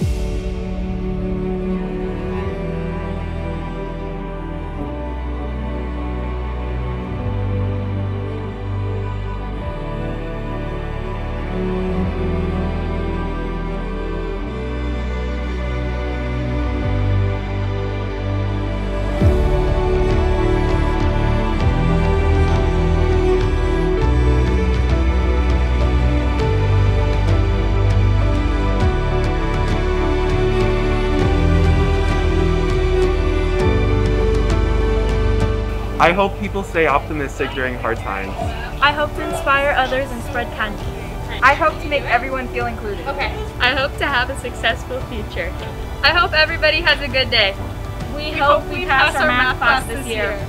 Bye. I hope people stay optimistic during hard times. I hope to inspire others and spread kindness. I hope to make everyone feel included. Okay. I hope to have a successful future. I hope everybody has a good day. We, we hope, hope we pass, pass our math class this year. year.